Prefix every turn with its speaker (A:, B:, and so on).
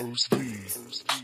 A: OSD.